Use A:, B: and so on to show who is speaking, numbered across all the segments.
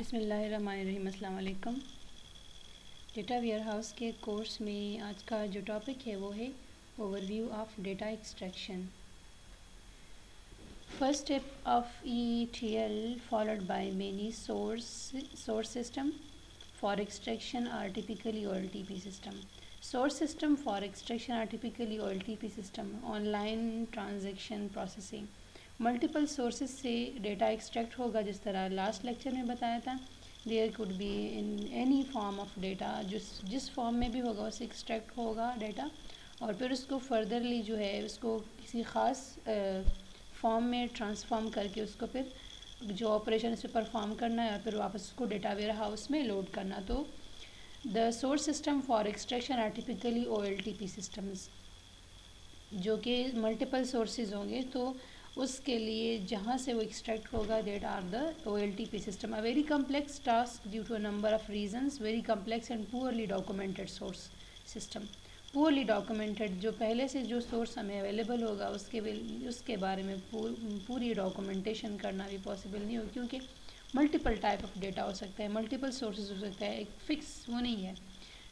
A: बिसमीम अल्लाम data warehouse के कोर्स में आज का जो टॉपिक है वो है overview of data extraction first step of E T L followed by many source source system for extraction are typically O system source system for extraction are typically O L multiple sources से data extract होगा, जिस तरह last lecture में बताया था there could be in any form of data जिस जिस form में भी होगा उससे एक्सट्रैक्ट होगा डेटा और फिर उसको फर्दरली जो है, उसको किसी ख़ास फॉर्म में ट्रांसफॉर्म करके उसको फिर जो ऑपरेशन पर परफॉर्म करना है, और फिर वापस उसको डेटा वेयर हाउस में लोड करना। तो the source system for extraction are typically O L T P systems जो कि मल्टीपल सोर्सेज होंगे तो उसके लिए जहाँ से वो एक्सट्रैक्ट होगा that are the O L T P system a very complex task due to a number of reasons very complex and poorly documented source system poorly documented जो पहले से जो सोर्स हमें अवेलेबल होगा, उसके उसके बारे में पूरी डॉक्यूमेंटेशन करना भी पॉसिबल नहीं हो, क्योंकि मल्टीपल टाइप ऑफ़ डेटा हो सकता है मल्टीपल सोर्सेज हो सकता है, एक फ़िक्स वो नहीं है।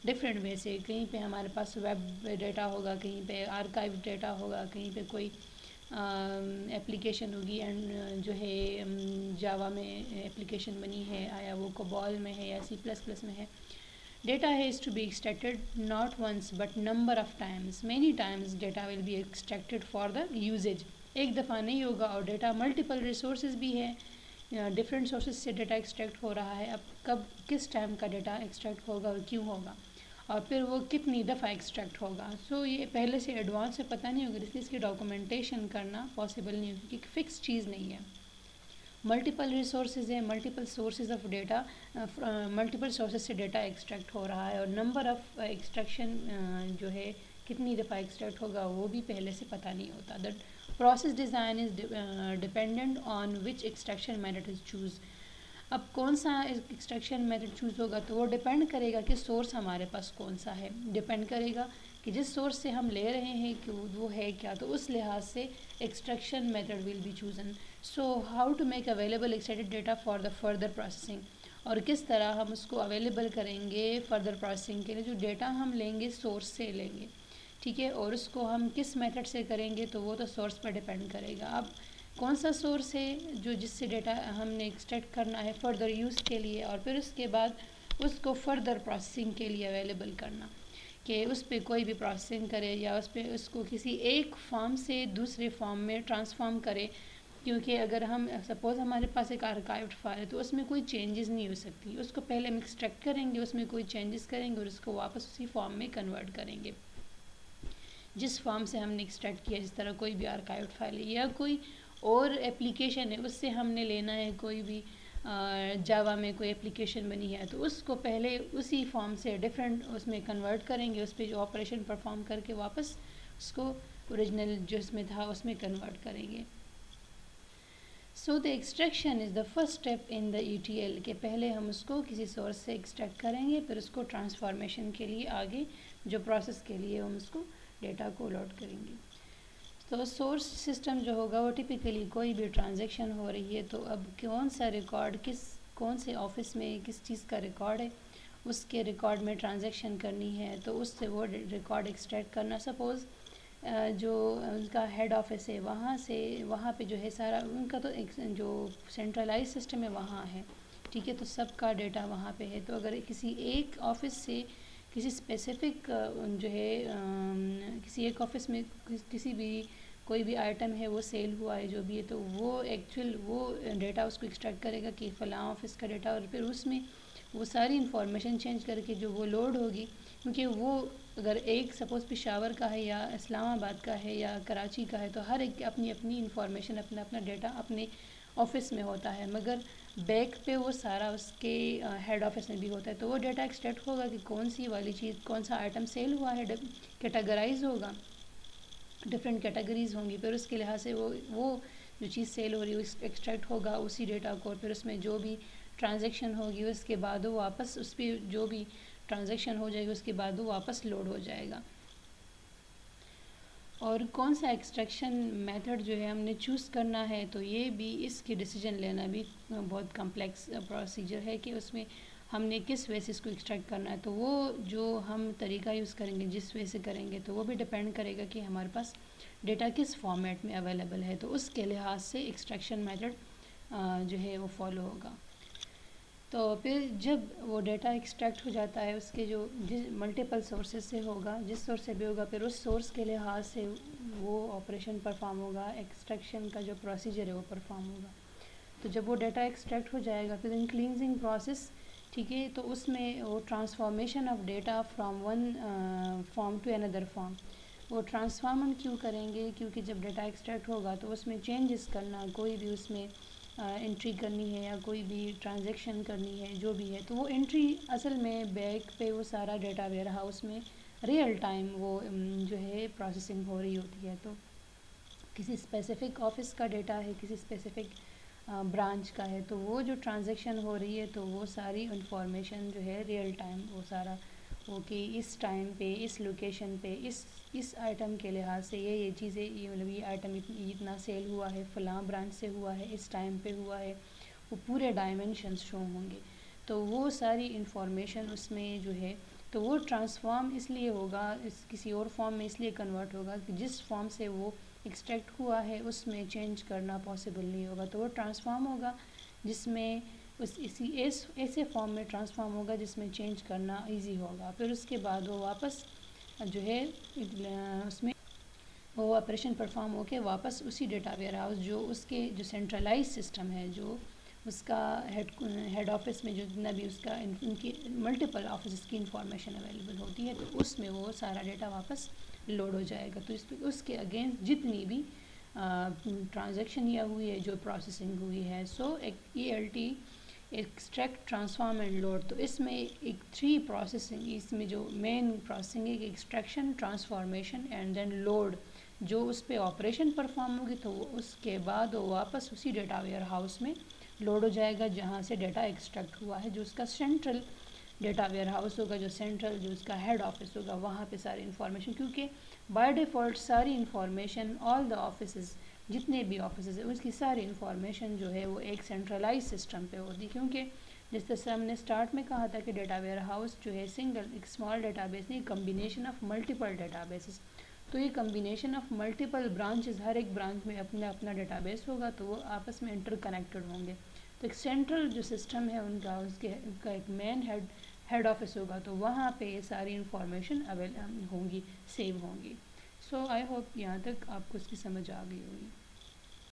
A: डिफरेंट वे से, कहीं पे हमारे पास वेब डेटा होगा, कहीं पे आर्काइव डेटा होगा, कहीं पे कोई एप्लीकेशन होगी एंड जो है जावा में एप्लीकेशन बनी है, आया वो कोबॉल में है या सी प्लस प्लस में है। डेटा है is to be extracted not once but number of times many times data will be extracted for the usage एक दफ़ा नहीं होगा और डेटा मल्टीपल रिसोर्स भी है। डिफरेंट सोर्सेज से डेटा एक्सट्रैक्ट हो रहा है। अब कब, किस टाइम का डेटा एक्सट्रैक्ट होगा और क्यों होगा? और फिर वो कितनी दफ़ा एक्सट्रैक्ट होगा? सो so, ये पहले से एडवांस से पता नहीं होगा इसलिए इसकी डॉक्यूमेंटेशन करना पॉसिबल नहीं होगी क्योंकि फ़िक्स चीज़ नहीं है। मल्टीपल रिसोर्सेज है multiple sources of data multiple sources से डेटा एक्सट्रैक्ट हो रहा है और नंबर ऑफ़ एक्सट्रैक्शन जो है कितनी दफ़ा एक्सट्रैक्ट होगा वो भी पहले से पता नहीं होता। That process design is dependent on which extraction method is choose अब कौन सा एक्सट्रैक्शन मेथड चूज़ होगा? तो वो डिपेंड करेगा कि सोर्स हमारे पास कौन सा है। डिपेंड करेगा कि जिस सोर्स से हम ले रहे हैं कि वो है क्या तो उस लिहाज से extraction method will be chosen so how to make available extracted data for the further processing और किस तरह हम उसको अवेलेबल करेंगे फर्दर प्रोसेसिंग के लिए? जो डेटा हम लेंगे सोर्स से लेंगे। ठीक है? और उसको हम किस मेथड से करेंगे? तो वो तो सोर्स पर डिपेंड करेगा। अब कौन सा सोर्स है जो जिससे डेटा हमने एक्सट्रैक्ट करना है फर्दर यूज़ के लिए और फिर उसके बाद उसको फर्दर प्रोसेसिंग के लिए अवेलेबल करना कि उस पर कोई भी प्रोसेसिंग करे या उस पर उसको किसी एक फॉर्म से दूसरे फॉर्म में ट्रांसफॉर्म करे, क्योंकि अगर हम सपोज़ हमारे पास एक आर्काइव्ड फ़ाइल है तो उसमें कोई चेंजेस नहीं हो सकती। उसको पहले हम एक्सट्रैक्ट करेंगे, उसमें कोई चेंजेस करेंगे और उसको वापस उसी फॉर्म में कन्वर्ट करेंगे। जिस फॉर्म से हमने एक्सट्रैक्ट किया, जिस तरह कोई भी आर्काइव्ड फ़ाइल है या कोई और एप्लीकेशन है, उससे हमने लेना है कोई भी जावा में कोई एप्लीकेशन बनी है तो उसको पहले उसी फॉर्म से डिफरेंट उसमें कन्वर्ट करेंगे उस पर जो ऑपरेशन परफॉर्म करके वापस उसको ओरिजिनल जो इसमें था, उसमें कन्वर्ट करेंगे। So the extraction is the first step in the E के पहले हम उसको किसी सोर्स से एक्सट्रैक्ट करेंगे, फिर उसको ट्रांसफॉर्मेशन के लिए आगे, जो प्रोसेस के लिए हम उसको डेटा को लोड करेंगे। तो सोर्स सिस्टम जो होगा वो टिपिकली कोई भी ट्रांजेक्शन हो रही है तो अब कौन सा रिकॉर्ड किस, कौन से ऑफ़िस में किस चीज़ का रिकॉर्ड है, उसके रिकॉर्ड में ट्रांजेक्शन करनी है तो उससे वो रिकॉर्ड एक्सट्रैक्ट करना। सपोज़ जो उनका हेड ऑफ़िस है, वहाँ से, वहाँ पे जो है सारा, उनका तो एक, जो सेंट्रलाइज सिस्टम है, वहाँ है। ठीक है तो सबका डेटा वहाँ पे है। तो अगर किसी एक ऑफ़िस से किसी स्पेसिफिक जो है किसी एक ऑफ़िस में किसी भी कोई भी आइटम है, वो सेल हुआ है, जो भी है तो वो एक्चुअल वो डेटा उसको एक्सट्रैक्ट करेगा कि फ़लाँ ऑफ़िस का डेटा और फिर उसमें वो सारी इंफॉर्मेशन चेंज करके जो वो लोड होगी, क्योंकि वो अगर एक सपोज़ पिशावर का है या इस्लामाबाद का है या कराची का है तो हर एक अपनी अपनी इंफॉर्मेशन अपना अपना डेटा अपने ऑफ़िस में होता है। मगर बैक पे वो सारा उसके हेड ऑफ़िस में भी होता है तो वो डेटा एक्सट्रैक्ट होगा कि कौन सी वाली चीज़, कौन सा आइटम सेल हुआ है कैटेगराइज होगा। डिफरेंट कैटेगरीज होंगी, फिर उसके लिहाज से वो वो जो चीज़ सेल हो रही है, वो एक्सट्रैक्ट होगा उसी डेटा को, और फिर उसमें जो भी ट्रांजेक्शन होगी, उसके बाद वो वापस उस पर जो भी ट्रांजेक्शन हो जाएगी, उसके बाद वो वापस लोड हो जाएगा। और कौन सा एक्सट्रैक्शन मेथड जो है हमने चूज़ करना है तो ये भी इसकी डिसीज़न लेना भी बहुत कम्प्लेक्स प्रोसीजर है कि उसमें हमने किस वे से इसको एक्सट्रैक्ट करना है तो वो जो हम तरीका यूज़ करेंगे, जिस वे से करेंगे तो वो भी डिपेंड करेगा कि हमारे पास डेटा किस फॉर्मेट में अवेलेबल है तो उसके लिहाज से एक्सट्रैक्शन मेथड जो है वो फॉलो होगा। तो फिर जब वो डेटा एक्सट्रैक्ट हो जाता है, उसके जो जिस मल्टीपल सोर्सेज से होगा, जिस सोर्स से भी होगा, फिर उस सोर्स के लिहाज से वो ऑपरेशन परफॉर्म होगा एक्सट्रैक्शन का जो प्रोसीजर है वो परफॉर्म होगा। तो जब वो डेटा एक्सट्रैक्ट हो जाएगा, फिर इन क्लिनजिंग प्रोसेस ठीक है तो उसमें वो transformation of data from one form to another form वो ट्रांसफॉर्म क्यों करेंगे? क्योंकि जब डेटा एक्सट्रैक्ट होगा तो उसमें चेंजेस करना, कोई भी उसमें एंट्री करनी है या कोई भी ट्रांजेक्शन करनी है, जो भी है तो वो एंट्री असल में बैक पे वो सारा डेटा वेयर हाउस में रियल टाइम वो जो है प्रोसेसिंग हो रही होती है। तो किसी स्पेसिफ़िक ऑफ़िस का डेटा है, किसी स्पेसिफ़िक ब्रांच का है तो वो जो ट्रांजेक्शन हो रही है तो वो सारी इंफॉर्मेशन जो है रियल टाइम वो सारा, वो कि इस टाइम पे, इस लोकेशन पे, इस इस आइटम के लिहाज से ये ये चीज़ें, ये मतलब ये आइटम इतना सेल हुआ है, फ़लाँ ब्रांच से हुआ है, इस टाइम पे हुआ है, वो पूरे डायमेंशन शो होंगे। तो वो सारी इंफॉर्मेशन उसमें जो है तो वो ट्रांसफॉर्म इसलिए होगा, इस किसी और फॉर्म में इसलिए कन्वर्ट होगा कि जिस फॉर्म से वो एक्सट्रैक्ट हुआ है, उसमें चेंज करना पॉसिबल नहीं होगा। तो वो ट्रांसफॉर्म होगा, जिसमें उस, इसी, इस, ऐसे फॉर्म में ट्रांसफॉर्म होगा, जिसमें चेंज करना इजी होगा। फिर उसके बाद वो वापस जो है उसमें वो ऑपरेशन परफॉर्म होकर वापस उसी डेटा वेयर हाउस जो उसके, जो सेंट्रलाइज सिस्टम है, जो उसका हेड हेड ऑफ़िस में जो जितना भी उसका, उनकी मल्टीपल ऑफ़िस की इंफॉर्मेशन अवेलेबल होती है तो उसमें वो सारा डेटा वापस लोड हो जाएगा। तो इस उसके अगेंस्ट जितनी भी ट्रांजैक्शन या हुई है, जो प्रोसेसिंग हुई है सो एक E L T extract transform and load तो इसमें एक थ्री प्रोसेसिंग इसमें जो मेन प्रोसेसिंग है extraction transformation and then load जो उस पर ऑपरेशन परफॉर्म होगी तो उसके बाद वो वापस उसी डेटा वेयर हाउस में लोड हो जाएगा, जहाँ से डेटा एक्सट्रैक्ट हुआ है, जो उसका सेंट्रल डेटा वेयर हाउस होगा, जो सेंट्रल जो उसका हेड ऑफ़िस होगा, वहाँ पे सारी इन्फॉर्मेशन क्योंकि बाय डिफ़ॉल्ट सारी इन्फॉर्मेशन ऑल द ऑफ़िस जितने भी ऑफ़िस है, उसकी सारी इन्फॉर्मेशन जो है, वो एक सेंट्रलाइज सिस्टम पे होती क्योंकि जिस तरह से हमने स्टार्ट में कहा था कि डेटा वेयर हाउस जो है सिंगल एक स्मॉल डेटाबेस नहीं कम्बिनेशन ऑफ़ मल्टीपल डेटाबेसेस तो ये कम्बिनेशन ऑफ़ मल्टीपल ब्रांचेस हर एक ब्रांच में अपना अपना डेटाबेस होगा तो वो आपस में इंटरकनेक्टेड होंगे। तो एक सेंट्रल जो सिस्टम है उनका, उसके उनका एक मेन हेड हेड ऑफ़िस होगा तो वहाँ पे ये सारी इंफॉर्मेशन अवेल होंगी सेव होंगी। सो आई होप यहाँ तक आपको इसकी समझ आ गई होगी।